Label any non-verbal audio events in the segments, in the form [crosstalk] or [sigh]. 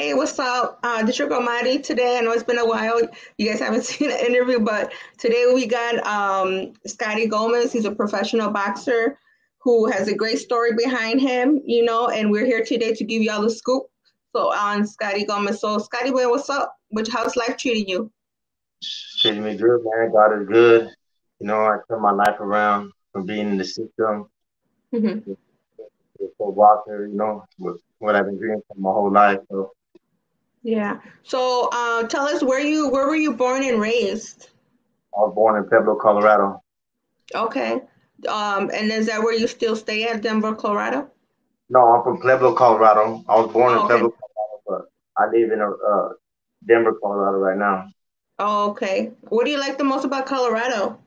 Hey, what's up? Uh, this is your girl Mari today. I know it's been a while. You guys haven't [laughs] seen an interview, but today we got um, Scottie Gomez. He's a professional boxer who has a great story behind him, you know, and we're here today to give y'all the scoop. So on Scottie Gomez. So Scottie, boy, what's up? Which how's life treating you? Treating me good, man. God is good. You know, I turned my life around from being in the system. Mm-hmm. Boxer, you know, with what I've been dreaming for my whole life. So yeah. So uh, tell us where you where were you born and raised? I was born in Pueblo, Colorado. Okay. Um, and is that where you still stay at Denver, Colorado? No, I'm from Pueblo, Colorado. I was born in Pueblo, Colorado, but I live in uh, Denver, Colorado right now. Oh, okay. What do you like the most about Colorado?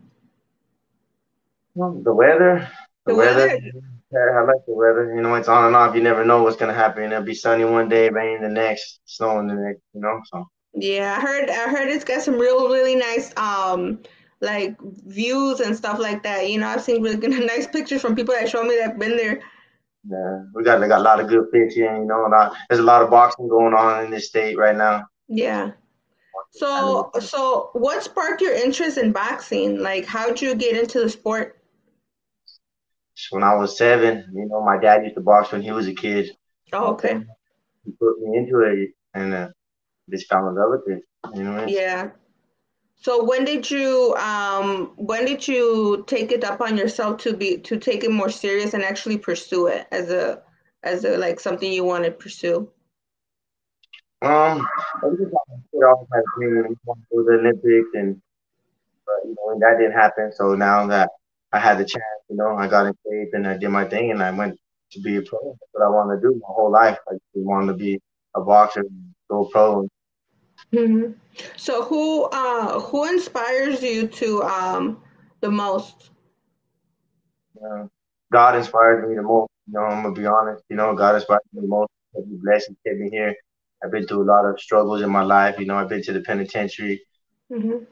Well, the weather. The, the weather. weather. I like the weather. You know, it's on and off. You never know what's gonna happen. It'll be sunny one day, rain the next, snowing the next. You know, so. Yeah, I heard. I heard it's got some real, really nice, um, like views and stuff like that. You know, I've seen really good, [laughs] nice pictures from people that show me that've been there. Yeah, we got, we got a lot of good fishing. You know, lot, there's a lot of boxing going on in this state right now. Yeah. So, so what sparked your interest in boxing? Like, how'd you get into the sport? When I was seven, you know, my dad used to box when he was a kid. Oh, okay. He put me into it and uh, just fell in love with it. You know. Yeah. So when did you um when did you take it up on yourself to be to take it more serious and actually pursue it as a as a like something you want to pursue? Um, I just off my dream to the Olympics and but you know and that didn't happen. So now that I had the chance, you know, I got in shape and I did my thing and I went to be a pro. That's what I wanted to do my whole life. I just wanted to be a boxer, go pro. Mm-hmm. So who uh who inspires you to um the most? Uh, God inspires me the most. You know, I'm gonna be honest. You know, God inspires me the most. He blessed and kept me here. I've been through a lot of struggles in my life. You know, I've been to the penitentiary. Mm-hmm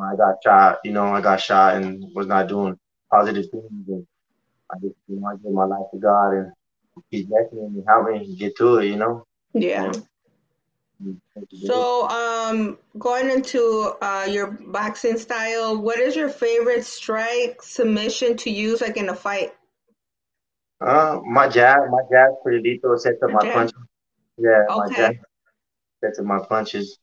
I got shot, you know, I got shot and was not doing positive things. And I just, you know, I gave my life to God and He's blessing me helping me get to it, you know? Yeah. So, um, going into uh, your boxing style, what is your favorite strike submission to use, like in a fight? Uh, my jab, my jab, pretty lethal, set to my punches. Yeah, okay. my jab, set to my punches.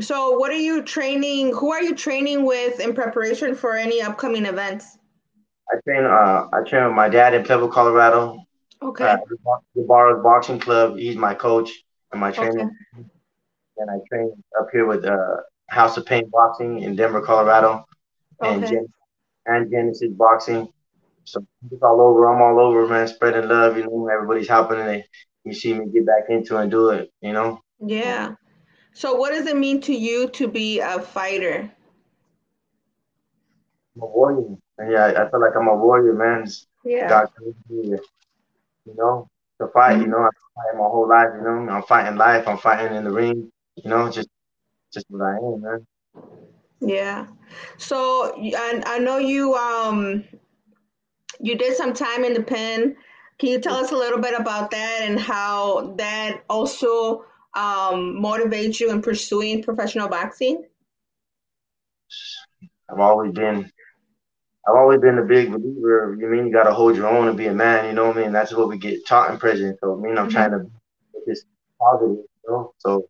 So, what are you training? Who are you training with in preparation for any upcoming events? I train. Uh, I train with my dad in Pueblo, Colorado. Okay. Uh, the Barros Boxing Club. He's my coach and my trainer. Okay. And I train up here with uh, House of Pain Boxing in Denver, Colorado, and okay. Gen- and Genesis Boxing. So it's all over. I'm all over, man. Spreading love. You know, everybody's helping, and they, you see me get back into and do it. You know. Yeah. So, what does it mean to you to be a fighter? I'm a warrior. Yeah, I feel like I'm a warrior, man. Yeah. God, you know, to fight. Mm-hmm. You know, I've fighting my whole life. You know, I'm fighting life. I'm fighting in the ring. You know, just just what I am, man. Yeah. So, and I know you um you did some time in the pen. Can you tell us a little bit about that and how that also um, motivate you in pursuing professional boxing? I've always been, I've always been a big believer. You mean you got to hold your own and be a man? You know what I mean? That's what we get taught in prison. So I mean, I'm mm-hmm. trying to make this positive. You know, so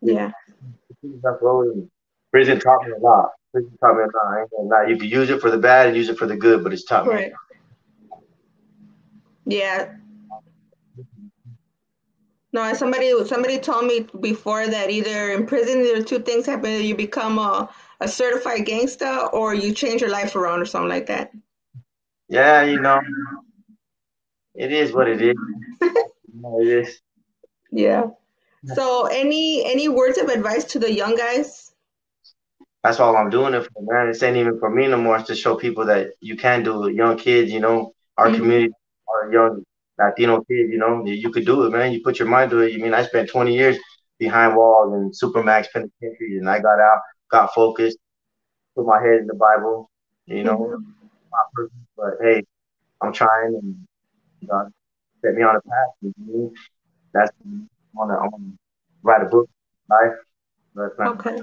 yeah. Prison taught me a lot. Prison taught me a lot. You can use it for the bad and use it for the good, but it's taught right. me. Yeah, no, somebody somebody told me before that either in prison there are two things happen: you become a, a certified gangster or you change your life around or something like that. Yeah, you know, it is what it is. [laughs] it is. Yeah. So, any any words of advice to the young guys? That's all I'm doing it for, man. It's ain't even for me no more. It's to show people that you can do it. Young kids, you know, our mm-hmm. community, our young Latino kid, you know, you could do it, man. You put your mind to it. You mean I spent 20 years behind walls and supermax penitentiary, and I got out, got focused, put my head in the Bible, you know, mm-hmm. but hey, I'm trying and God. set me on a path. That's I want to, I want to write a book, life. Okay.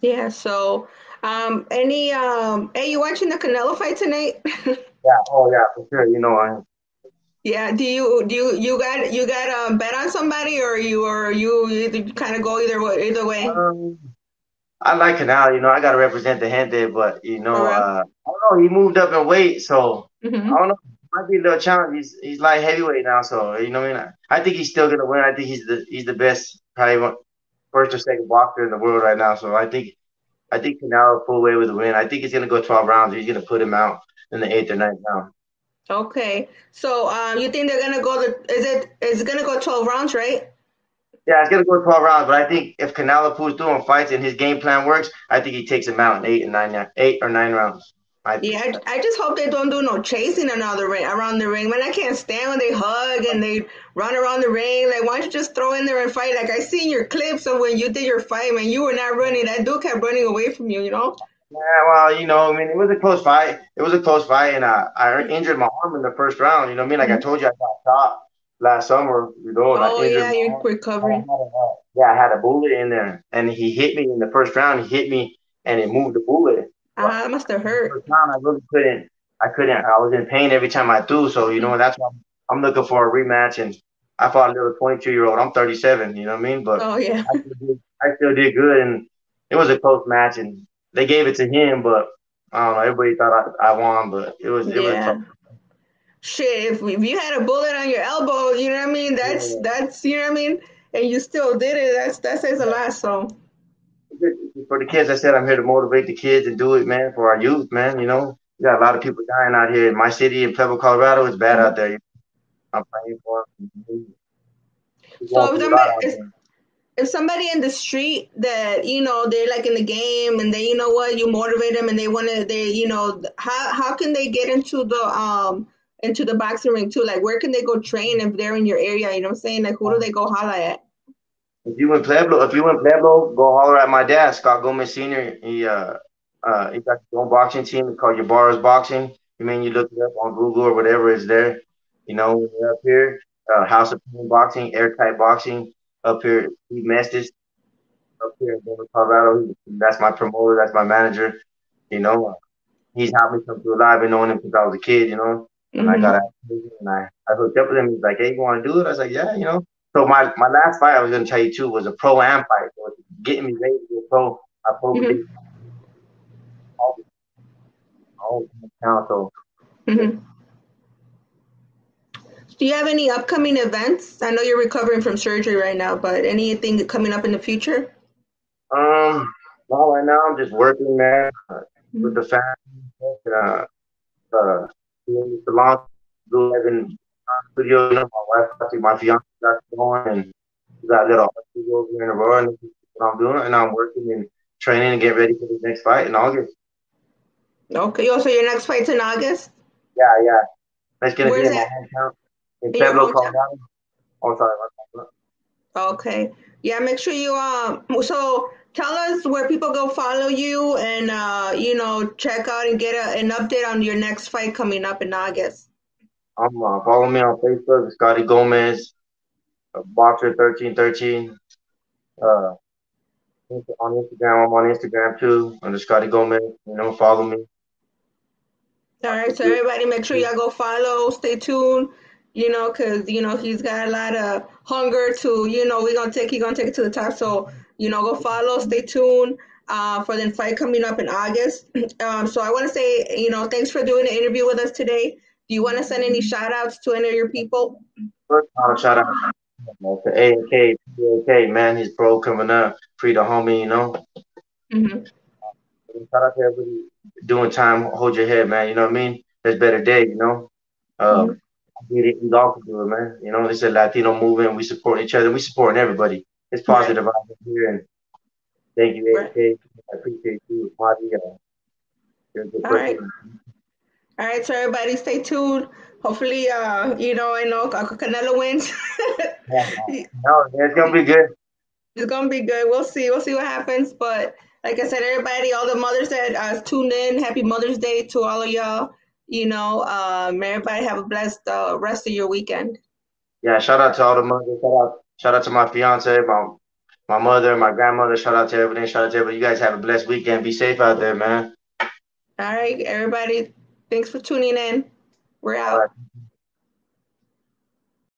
Yeah. So, um, any um, hey, you watching the Canelo fight tonight? [laughs] yeah. Oh yeah, for sure. You know I. Yeah. Do you do you you got you got um bet on somebody or you or you, you kind of go either way either way? Um, I like Canelo. You know I got to represent the Gente, but you know right. uh, I don't know. He moved up in weight, so mm-hmm. I don't know. Might be a little challenge. He's he's light heavyweight now, so you know what I mean. I think he's still gonna win. I think he's the he's the best probably first or second boxer in the world right now. So I think I think Canelo pull away with the win. I think he's gonna go 12 rounds. He's gonna put him out in the eighth or ninth round. Okay, so um, you think they're gonna go? The, is it is it gonna go 12 rounds, right? Yeah, it's gonna go 12 rounds, but I think if Canelo pulls through and fights and his game plan works, I think he takes him out in eight and nine, eight or nine rounds. I, yeah, I, I, just hope they don't do no chasing another ring around the ring. Man, I can't stand when they hug and they run around the ring. Like, why don't you just throw in there and fight? Like I seen your clips of when you did your fight, man. You were not running. That dude kept running away from you. You know. Yeah, well, you know, I mean, it was a close fight. It was a close fight, and I, I injured my arm in the first round. You know what I mean? Like mm-hmm. I told you, I got shot last summer. You know, oh yeah, you're recovering. yeah, I had a bullet in there, and he hit me in the first round. He hit me, and it moved the bullet. Ah, uh, must have hurt. First time, I really couldn't. I couldn't. I was in pain every time I threw. So you know that's why I'm, I'm looking for a rematch. And I fought a little 22 year old. I'm 37. You know what I mean? But oh yeah, I still, did, I still did good, and it was a close match. And they gave it to him, but I don't know. Everybody thought I, I won, but it was it yeah. was. Tough. Shit, if, if you had a bullet on your elbow, you know what I mean. That's yeah. that's you know what I mean, and you still did it. That's that says a lot. So for the kids. I said I'm here to motivate the kids and do it, man, for our youth, man. You know, we got a lot of people dying out here in my city in Pueblo, Colorado. It's bad out there. I'm praying for them. So if somebody, if, if somebody in the street that you know they're like in the game and they you know what you motivate them and they want to they you know how how can they get into the um into the boxing ring too like where can they go train if they're in your area you know what I'm saying like who do they go holla at if you in Pueblo, if you in Pueblo, go holler at my dad, Scott Gomez Senior. He uh uh he got his own boxing team. Called Ybarra's Boxing. You mean you look it up on Google or whatever is there. You know, up here, uh, House of Boxing, Airtight Boxing, up here, He messaged up here in Denver, Colorado. That's my promoter. That's my manager. You know, he's helped me come through live. and knowing him since I was a kid. You know, and mm-hmm. I got and I I hooked up with him. He's like, "Hey, you want to do it?" I was like, "Yeah," you know. So my, my last fight I was gonna tell you too was a pro am fight. So getting me ready to be a pro. I pro mm-hmm. all, all so mm-hmm. Do you have any upcoming events? I know you're recovering from surgery right now, but anything coming up in the future? Um, well, right now I'm just working, uh, mm-hmm. with the family. Uh, uh, the salon, doing studio. My wife, my fiance got going, and got little studios here in the world. And this is what I'm doing, and I'm working and training and get ready for the next fight in August. Okay, so your next fight's in August. Yeah, yeah. That's gonna Where's be in my hometown in Pueblo, Colorado. Oh, sorry. Okay. Yeah, make sure you um. So tell us where people go follow you and uh, you know check out and get a, an update on your next fight coming up in August. I'm uh, follow me on Facebook, Scottie Gomez, uh, Boxer thirteen thirteen. Uh, on Instagram, I'm on Instagram too under Scottie Gomez. You know, follow me. All right, so everybody, make sure y'all go follow. Stay tuned. You know, cause you know he's got a lot of hunger to. You know, we're gonna take. He's gonna take it to the top. So you know, go follow. Stay tuned. Uh, for the fight coming up in August. [clears throat] Um, so I want to say, you know, thanks for doing the interview with us today. Do you want to send any shout outs to any of your people? First, I'll shout out to A&K, man, he's pro coming up. Free the homie, you know. Mm-hmm. Shout out to everybody doing time. Hold your head, man. You know what I mean? There's better day, you know. Um, mm-hmm. We all can do it, man. You know, it's a Latino movement. We support each other. We supporting everybody. It's positive right. out here. And thank you, A&K. Right. I appreciate you, Marty. Uh, you're a good person. All right, so everybody stay tuned. Hopefully, uh, you know, I know Canelo wins. [laughs] yeah. no, it's gonna be good. It's gonna be good. We'll see. We'll see what happens. But like I said, everybody, all the mothers that uh, tuned in, happy Mother's Day to all of y'all. You know, um, everybody have a blessed uh, rest of your weekend. Yeah, shout out to all the mothers. Shout out, shout out to my fiance, my my mother, my grandmother. Shout out to everything. Shout out to everybody. You guys have a blessed weekend. Be safe out there, man. All right, everybody. Thanks for tuning in. We're out.